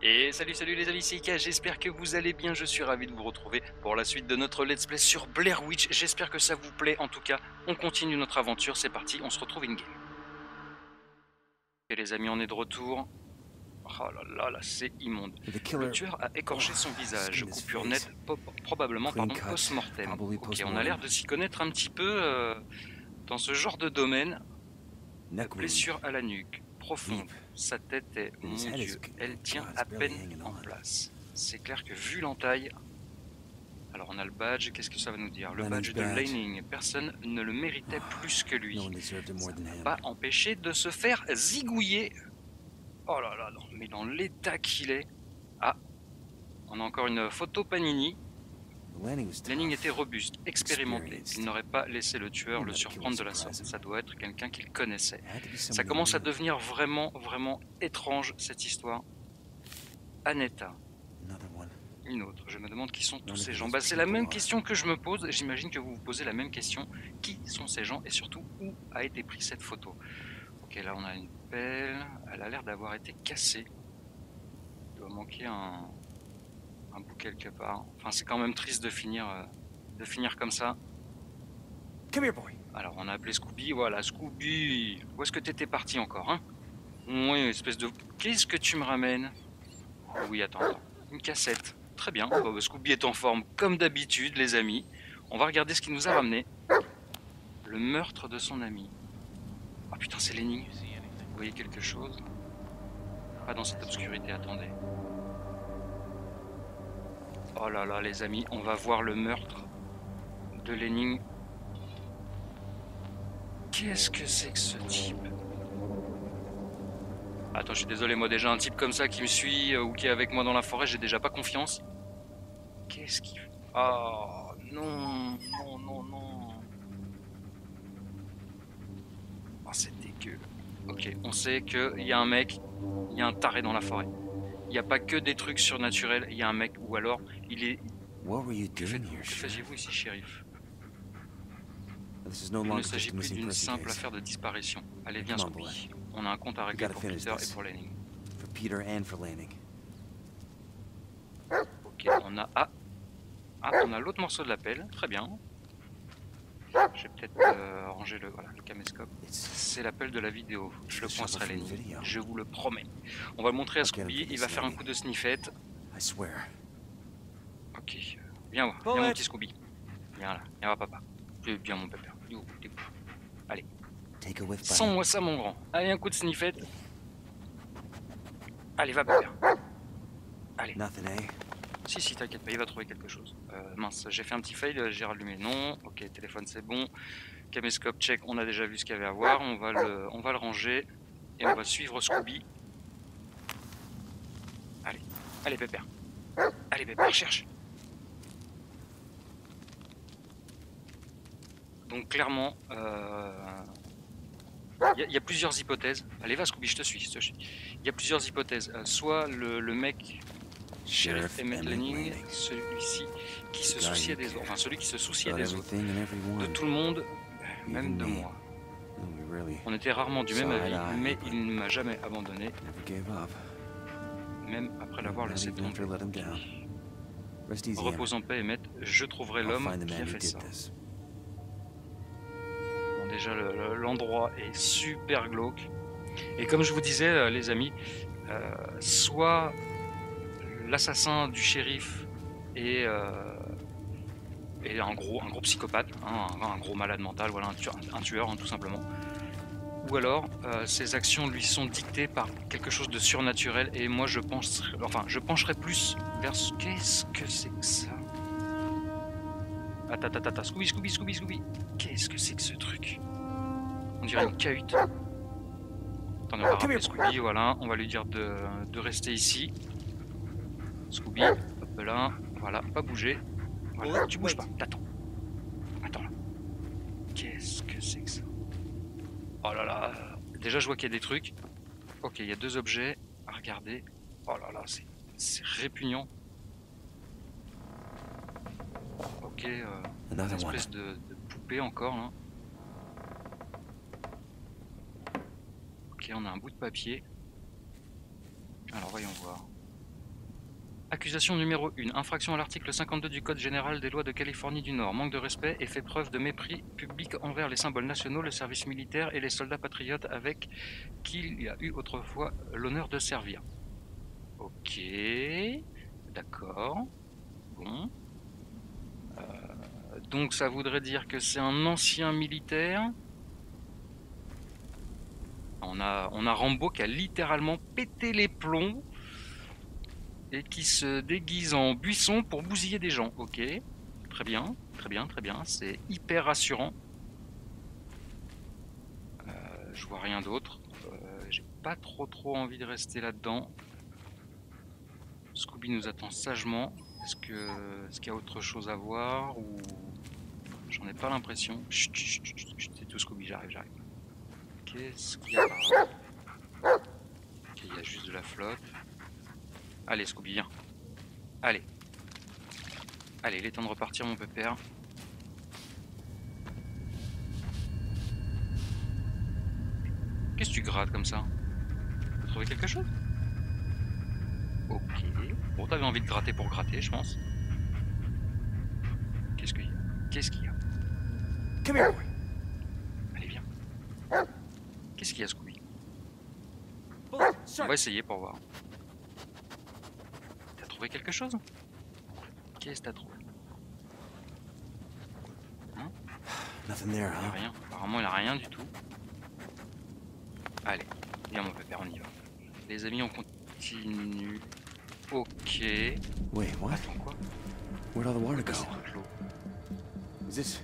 Et salut salut les amis, c'est Ika, j'espère que vous allez bien, je suis ravi de vous retrouver pour la suite de notre let's play sur Blair Witch, j'espère que ça vous plaît, en tout cas, on continue notre aventure, c'est parti, on se retrouve in game. Et les amis, on est de retour. Oh là là, là c'est immonde. Le tueur a écorché son visage, coupure nette, probablement post-mortem. Ok, on a l'air de s'y connaître un petit peu euh, dans ce genre de domaine. Blessure à la nuque, profonde. Sa tête est, mon Dieu, elle tient à peine en place. C'est clair que vu l'entaille... Alors on a le badge, qu'est-ce que ça va nous dire? Le badge de Laning, personne ne le méritait plus que lui. Ça n'a pas empêché de se faire zigouiller. Oh là là, non, mais dans l'état qu'il est... Ah, on a encore une photo Panini. Lanning était robuste, expérimenté. Il n'aurait pas laissé le tueur le surprendre de la sorte. Ça doit être quelqu'un qu'il connaissait. Ça commence à devenir vraiment, vraiment étrange cette histoire. Aneta. Une autre. Je me demande qui sont tous ces gens. Bah, c'est la même question que je me pose. J'imagine que vous vous posez la même question. Qui sont ces gens et surtout où a été prise cette photo? Ok, là on a une pelle. Elle a l'air d'avoir été cassée. Il doit manquer un, un bout quelque part. Enfin, c'est quand même triste de finir, euh, de finir comme ça. Come here, boy. Alors, on a appelé Scooby. Voilà, Scooby. Où est-ce que t'étais parti encore, hein? Oui, espèce de. Qu'est-ce que tu me ramènes? Oui, attends, attends. Une cassette. Très bien. Bah, Scooby est en forme, comme d'habitude, les amis. On va regarder ce qu'il nous a ramené. Le meurtre de son ami. Ah putain, c'est l'énigme. Vous voyez quelque chose Pas dans cette obscurité, attendez. Oh là là, les amis, on va voir le meurtre de Lenin. Qu'est-ce que c'est que ce type? Attends, je suis désolé, moi déjà un type comme ça qui me suit euh, ou qui est avec moi dans la forêt, j'ai déjà pas confiance. Qu'est-ce qu'il... Oh non, non, non, non. Oh, c'est dégueu. Ok, on sait qu'il y a un mec, il y a un taré dans la forêt. Il n'y a pas que des trucs surnaturels, il y a un mec, ou alors il est... Que faisiez-vous ici, shérif? Il ne s'agit plus d'une simple affaire de disparition. Allez, viens, Scooby. On a un compte à régler pour Peter et pour Lanning. Ok, on a... Ah, ah on a l'autre morceau de l'appel. Très bien. Je vais peut-être euh, ranger le, voilà, le caméscope. C'est l'appel de la vidéo. Je le pointerai à l'ennemi. Je vous le promets. On va le montrer à Scooby. Il va faire un coup de sniffette. Ok. Viens voir. Viens mon petit Scooby. Viens là. Viens voir papa. Viens mon pépère. Allez. Sens-moi ça mon grand. Allez, un coup de sniffette. Allez, va pépère. Allez. Si, si, t'inquiète pas, il va trouver quelque chose. Euh, mince, j'ai fait un petit fail, j'ai rallumé non. Ok, téléphone c'est bon. Caméscope check, on a déjà vu ce qu'il y avait à voir. On va, le, on va le ranger et on va suivre Scooby. Allez, allez Pépère. Allez Pépère, cherche. Donc clairement, il euh, y, a plusieurs hypothèses. Allez va Scooby, je te suis. Il y a plusieurs hypothèses. Euh, soit le mec Sheriff Emmett Lanning, celui-ci qui se souciait des autres, enfin celui qui se souciait des autres, de tout le monde, même de moi. On était rarement du même avis, mais il ne m'a jamais abandonné, même après l'avoir laissé tomber. Repose en paix, Emmett, je trouverai l'homme qui a fait ça. Bon, déjà, l'endroit est super glauque. Et comme je vous disais, euh, les amis, euh, soit l'assassin du shérif est, euh, un, gros, un gros psychopathe, hein, un, gros malade mental, voilà, un tueur, hein, tout simplement. Ou alors, euh, ses actions lui sont dictées par quelque chose de surnaturel et moi je pense, enfin, je pencherais plus vers ce qu'est-ce que c'est que ça? Attends, attends, attends, Scooby, Scooby, Scooby, Scooby. Qu'est-ce que c'est que ce truc? On dirait une cahute. Attendez, on va rappeler Scooby, voilà, on va lui dire de, de rester ici. Scooby, hop là, voilà, pas bouger. Voilà, tu bouges pas, t'attends. Attends là. Qu'est-ce que c'est que ça? Oh là là, déjà je vois qu'il y a des trucs. Ok, il y a deux objets à regarder. Oh là là, c'est répugnant. Ok, euh, une espèce de, de poupée encore là. Ok, on a un bout de papier. Alors voyons voir. Accusation numéro 1. Infraction à l'article 52 du Code général des lois de Californie du Nord. Manque de respect et fait preuve de mépris public envers les symboles nationaux, le service militaire et les soldats patriotes avec qui il y a eu autrefois l'honneur de servir. Ok. D'accord. Bon. Euh, donc ça voudrait dire que c'est un ancien militaire. On a, on a Rambo qui a littéralement pété les plombs et qui se déguise en buisson pour bousiller des gens. Ok, très bien, très bien, très bien. C'est hyper rassurant. Euh, je vois rien d'autre. Euh, J'ai pas trop trop envie de rester là-dedans. Scooby nous attend sagement. Est-ce que est-ce qu'il y a autre chose à voir j'en ai pas l'impression? C'est tout Scooby, j'arrive, j'arrive. Qu'est-ce qu'il y a là? Il y a juste de la flotte. Allez, Scooby, viens. Allez. Allez, il est temps de repartir, mon pépère. Qu'est-ce que tu grattes comme ça? T'as trouvé quelque chose? Ok. Bon, t'avais envie de gratter pour gratter, je pense. Qu'est-ce qu'il y a? Qu'est-ce qu'il y a? Come here. Allez, viens. Qu'est-ce qu'il y a, Scooby? Bullet, On va essayer pour voir. Trouvé quelque chose Qu'est-ce que t'as trouvé Nothing there, huh? rien. Apparemment, il a rien du tout. Allez, viens mon pépère, on y va. Les amis, on continue. Ok. Wait, what? Attends, quoi Where'd all the water go? Is this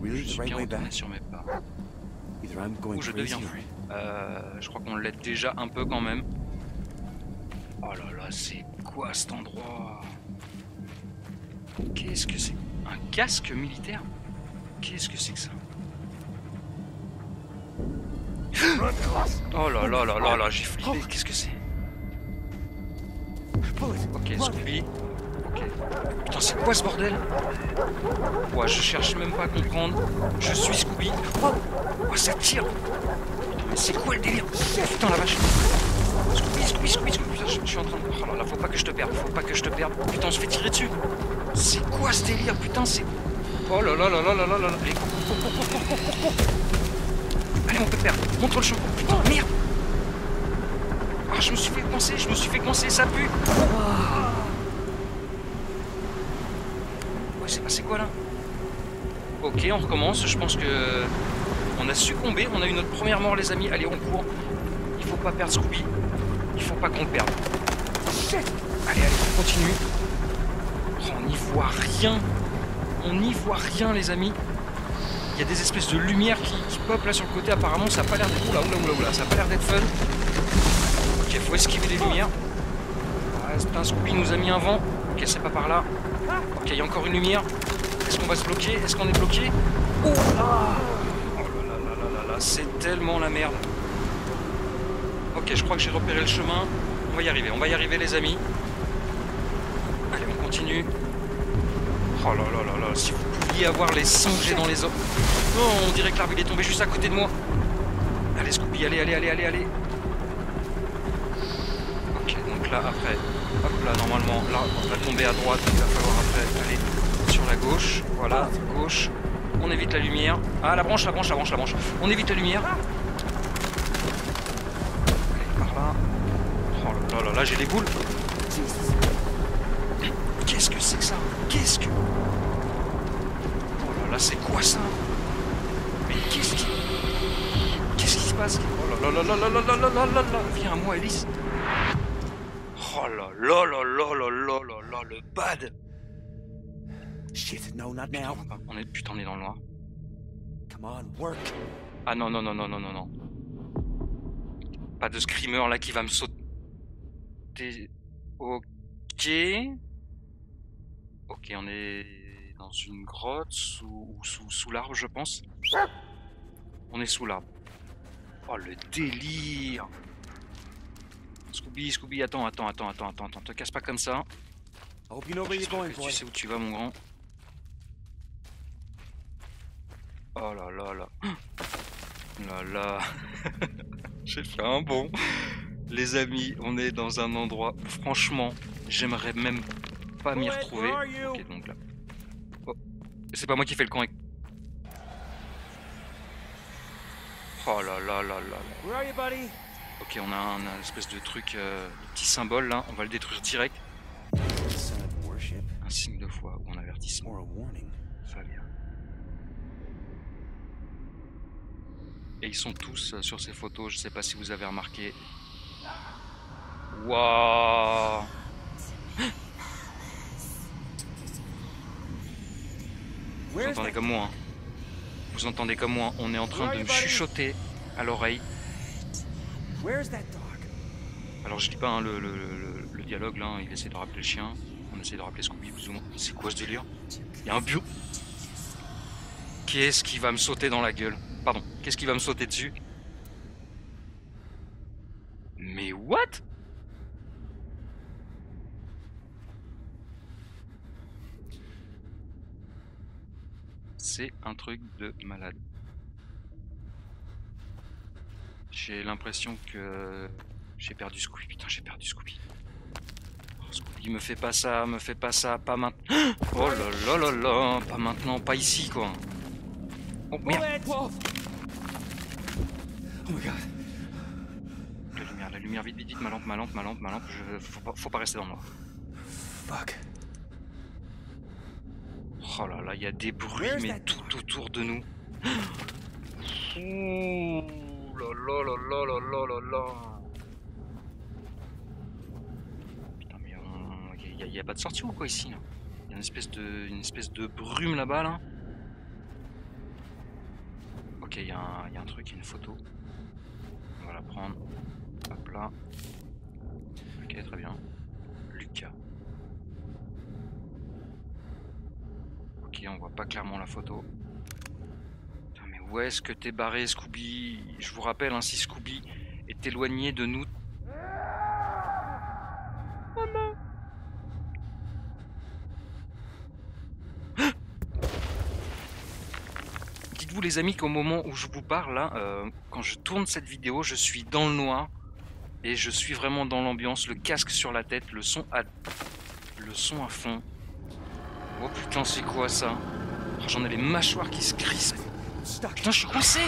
really the right way back? sur mes pas. Either I'm going Ou je deviens or... fou. Euh, je crois qu'on l'aide déjà un peu quand même. Oh là là, c'est quoi cet endroit? Qu'est-ce que c'est? Un casque militaire? Qu'est-ce que c'est que ça? Oh là là là là là, j'ai flippé. Qu'est-ce que c'est? Ok. Scooby. Ok. Putain, c'est quoi ce bordel? Ouais, je cherche même pas à comprendre. Je suis Scooby. Oh, oh ça tire Putain, mais c'est quoi le délire? Putain, la vache Squeeze, squeeze, squeeze, squeeze. Je suis en train de. Oh là là, faut pas que je te perde, faut pas que je te perde. Putain, je vais tirer dessus. C'est quoi ce délire Putain, c'est. Oh là là là là là là là Allez, cours, cours, Allez, on peut perdre. Montre le champ. Putain, merde Ah, je me suis fait coincer, je me suis fait coincer, ça pue Ouais, c'est passé quoi là Ok, on recommence. Je pense que. On a succombé, on a eu notre première mort, les amis. Allez, on court. Il faut pas perdre Scooby. Pas qu'on le perde. Allez, allez, on continue. Oh, on n'y voit rien. On n'y voit rien, les amis. Il y a des espèces de lumières qui, pop là sur le côté. Apparemment, ça a pas l'air d'être. Ça a pas l'air d'être fun. Ok, faut esquiver les lumières. Ah, un Scooby nous a mis un vent. Ok, c'est pas par là. Ok, il y a encore une lumière. Est-ce qu'on va se bloquer? Est-ce qu'on est bloqué? Oh là Oh là là là là là là, c'est tellement la merde. Ok, je crois que j'ai repéré le chemin. On va y arriver, on va y arriver les amis. Allez, on continue. Oh là là là là, si vous pouviez avoir les sons que dans les os. Oh, on dirait que l'arbre il est tombé juste à côté de moi. Allez Scooby, allez, allez, allez, allez, allez. Ok, donc là après, hop là, normalement, là, on va tomber à droite, il va falloir après aller sur la gauche. Voilà, gauche. On évite la lumière. Ah, la branche, la branche, la branche, la branche. On évite la lumière. Allez, par là. Oh là j'ai les boules. Qu'est-ce que c'est que ça Qu'est-ce que... Oh là là, c'est quoi ça Mais qu'est-ce qui... Qu'est-ce qui se passe Oh là là là là là là là là là là Viens à moi, Alice Oh là là là là là là là là le bad Shit, no, not now. on est, putain, on est dans le noir. Come on, work. Ah non, non, non, non, non, non, non. Pas de screamer là qui va me sauter. Ok. Ok, on est dans une grotte sous, sous, sous l'arbre, je pense. On est sous l'arbre. Oh le délire Scooby, Scooby, attends, attends, attends, attends, attends, attends, te casse pas comme ça. Boy. tu sais où tu vas, mon grand. Oh là là là. Là là. J'ai fait un bon. Les amis, on est dans un endroit où franchement, j'aimerais même pas m'y retrouver. Ok, donc là. Oh. C'est pas moi qui fais le camp avec. Oh là là là là là. Where are you, buddy? Ok, on a un, un espèce de truc, euh, petit symbole là, on va le détruire direct. Un signe de foi ou un avertissement. or a warning. Fabien. Et ils sont tous euh, sur ces photos, je sais pas si vous avez remarqué. Waouh Vous entendez comme moi. hein. Vous entendez comme moi, on est en train de me chuchoter à l'oreille. Alors je dis pas hein, le, le- le- le dialogue là, il essaie de rappeler le chien, on essaie de rappeler Scooby plus ou moins. C'est quoi ce délire? Il y a un bio. Qu'est-ce qui va me sauter dans la gueule? Pardon, qu'est-ce qui va me sauter dessus? Mais what? C'est un truc de malade. J'ai l'impression que j'ai perdu Scooby. Putain, j'ai perdu Scooby. Oh, Scooby, me fais pas ça, me fais pas ça, pas maintenant. Oh là là là là, pas maintenant, pas ici quoi. Oh merde! Oh my god. la lumière, la lumière, vite, vite, vite, ma lampe, ma lampe, ma lampe, ma lampe. Je... Faut, pas, faut pas rester dans le noir. Fuck. Oh là là, il y a des bruits, mais tout autour de nous. Ouh là là là là là là là là. Putain, mais il y, a- y a pas de sortie ou quoi ici là? Il y a une espèce de, une espèce de brume là-bas là. Ok, il y, a un- y a un truc, il y a une photo. On va la prendre. Hop là. Ok, très bien. Ok, on voit pas clairement la photo. Mais où est-ce que t'es barré, Scooby? Je vous rappelle, hein, si Scooby est éloigné de nous. Dites-vous, les amis, qu'au moment où je vous parle, là, euh, quand je tourne cette vidéo, je suis dans le noir et je suis vraiment dans l'ambiance, le casque sur la tête, le son à, le son à fond. Oh putain, c'est quoi ça Oh, J'en ai les mâchoires qui se crispent. Putain, je suis coincé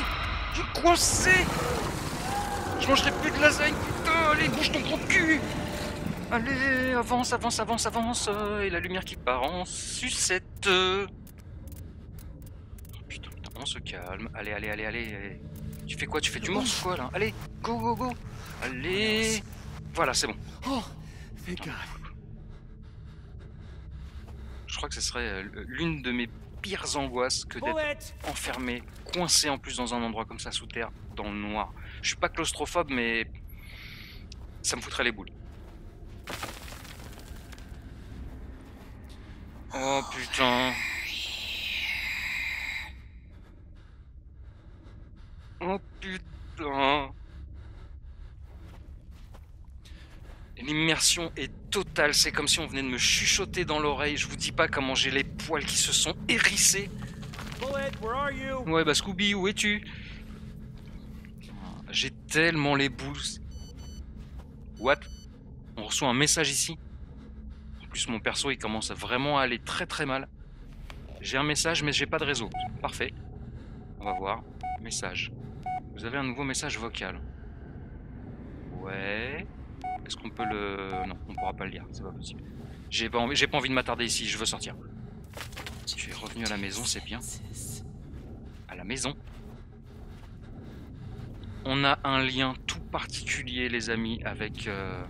Je suis coincé Je mangerai plus de lasagne, putain Allez, bouge ton gros cul Allez, avance, avance, avance, avance euh, Et la lumière qui part en sucette euh. Oh, Putain, putain, on se calme. Allez, allez, allez, allez. Tu fais quoi? Tu fais du morse quoi là? Allez, go, go, go Allez Voilà, c'est bon. Oh, thank God. Je crois que ce serait euh, l'une de mes pires angoisses que d'être enfermé, coincé en plus dans un endroit comme ça sous terre, dans le noir. Je suis pas claustrophobe, mais ça me foutrait les boules. Oh putain. Oh putain. L'immersion est totale, c'est comme si on venait de me chuchoter dans l'oreille. Je vous dis pas comment j'ai les poils qui se sont hérissés. Bullet, where are you? Ouais, bah Scooby, où es-tu? J'ai tellement les boules. What? On reçoit un message ici? En plus, mon perso, il commence vraiment à aller très très mal. J'ai un message, mais j'ai pas de réseau. Parfait. On va voir. Message. Vous avez un nouveau message vocal. Ouais. Est-ce qu'on peut le... Non, on pourra pas le lire. C'est pas possible. J'ai pas envie, de m'attarder ici. Je veux sortir. Tu es revenu à la maison, c'est bien. À la maison. On a un lien tout particulier, les amis, avec euh,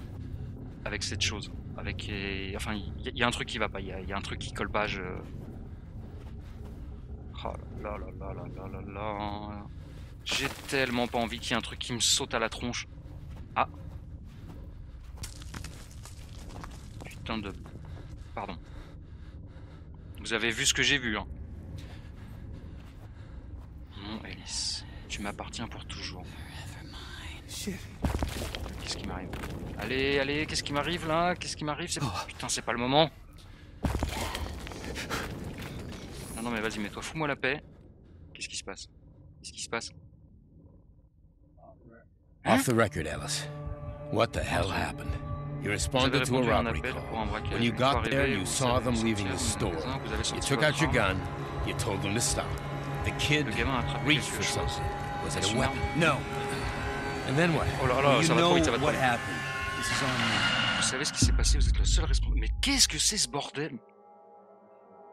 avec cette chose. Avec, euh, enfin, il y, a- un truc qui va pas. Il y, a- un truc qui colle pas. Je... Oh là là là là là là là. J'ai tellement pas envie qu'il y ait un truc qui me saute à la tronche. Ah. Putain de. Pardon. Vous avez vu ce que j'ai vu, hein. Non, Alice, tu m'appartiens pour toujours. Qu'est-ce qui m'arrive? Allez, allez, qu'est-ce qui m'arrive là? Qu'est-ce qui m'arrive? C'est putain, c'est pas le moment. Non, non, mais vas-y, mets-toi, fous-moi la paix. Qu'est-ce qui se passe? Qu'est-ce qui se passe? Hein Off the record, Ellis. What the hell happened? You responded to a répondu à un robbery call. pour un braquage. When you got there, you saw them leaving the store. magasin, vous avez You took out your gun. You told them to stop. The kid Le gamin a attrapé reached for something. Was it a weapon? No. And then what? Oh là là, you ça va know trop vite, ça va trop what vite. happened. This is on me. Vous savez ce qui s'est passé, vous êtes le seul responsable. Mais qu'est-ce que c'est ce bordel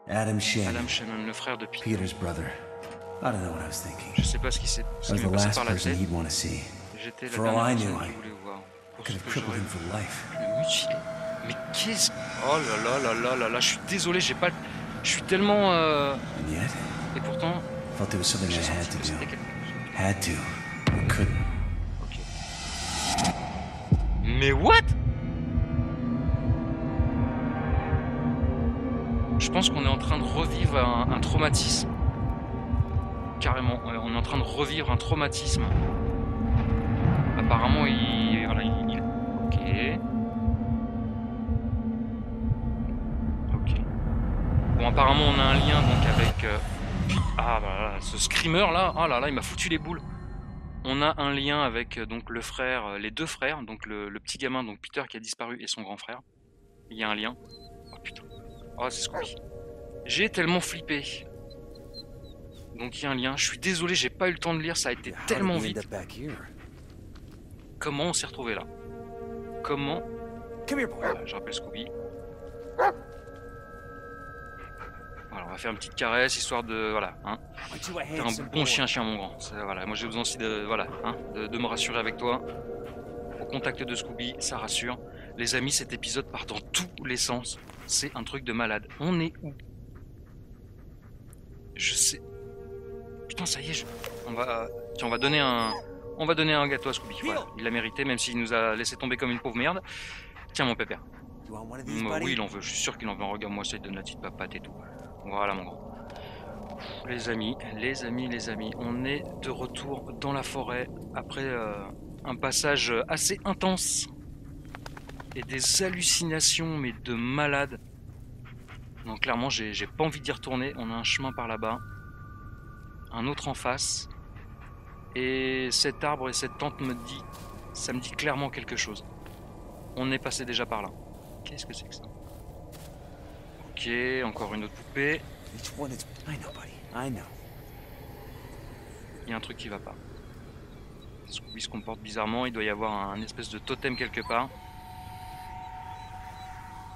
Adam Shannon, Adam Shannon, le frère de Peter. Peter's brother. I don't know what I was thinking. Je sais pas ce qui s'est I was the passé last par la person tête. he'd want to see. J'étais la For all dernière I personne knew, qu'il I voulait voir. Pour Could ce have que crippled j'aurais him for life. le mutiler. Mais qu'est-ce Oh là là là là là là, je suis désolé, j'ai pas... Je suis tellement... euh, And yet, Et pourtant, felt it was something j'ai I had to do. Had to, but couldn't. Mais what? Je pense qu'on est en train de revivre un, un traumatisme. Carrément, on est en train de revivre un traumatisme. Apparemment, il... apparemment, on a un lien donc avec... euh, Ah, bah là, ce screamer là, oh là là, il m'a foutu les boules. On a un lien avec euh, donc le frère, euh, les deux frères, donc le, le petit gamin, donc Peter qui a disparu et son grand frère. Il y a un lien. Oh putain. Oh c'est Scooby. J'ai tellement flippé. Donc il y a un lien. Je suis désolé, j'ai pas eu le temps de lire, ça a été tellement vite. Comment on s'est retrouvé là? Comment? Voilà, je rappelle Scooby. Voilà, on va faire une petite caresse histoire de voilà, hein. T'es un bon chien, chien, mon grand. Voilà, moi j'ai besoin aussi de, voilà, hein, de, de me rassurer avec toi. Au contact de Scooby, ça rassure. Les amis, cet épisode part dans tous les sens. C'est un truc de malade. On est où? Je sais. Putain, ça y est. je- On va, tiens, on va donner un, on va donner un gâteau à Scooby. Voilà, il l'a mérité, même s'il nous a laissé tomber comme une pauvre merde. Tiens, mon pépère. These, oui, il en veut. Je suis sûr qu'il en veut. Regarde, moi, ça, il donne la petite papate et tout. Voilà, mon grand. Les amis, les amis, les amis, on est de retour dans la forêt après euh, un passage assez intense et des hallucinations, mais de malade. Donc, clairement, j'ai pas envie d'y retourner. On a un chemin par là-bas, un autre en face, et cet arbre et cette tente me dit, ça me dit clairement quelque chose. On est passé déjà par là. Qu'est-ce que c'est que ça? Ok, encore une autre poupée. Each one is. I know, buddy. I know. Il y a un truc qui va pas. Scooby se comporte bizarrement, il doit y avoir un espèce de totem quelque part.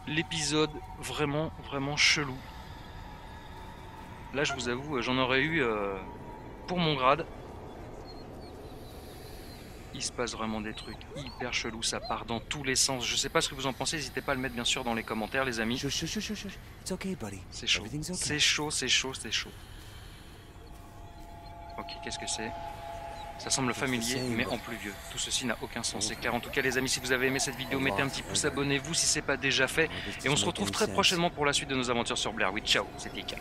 L'épisode vraiment, vraiment chelou. Là, je vous avoue, j'en aurais eu euh, pour mon grade. Il se passe vraiment des trucs hyper chelous, ça part dans tous les sens. Je sais pas ce que vous en pensez, n'hésitez pas à le mettre bien sûr dans les commentaires, les amis. Okay. C'est chaud. Okay. C'est chaud, c'est chaud, c'est chaud. Ok, qu'est-ce que c'est? Ça semble familier, mais en plus vieux. Tout ceci n'a aucun sens. C'est clair. En tout cas, les amis, si vous avez aimé cette vidéo, mettez un petit pouce, abonnez-vous si c'est pas déjà fait. Et on se retrouve très prochainement pour la suite de nos aventures sur Blair Witch. Ciao, c'était Ika.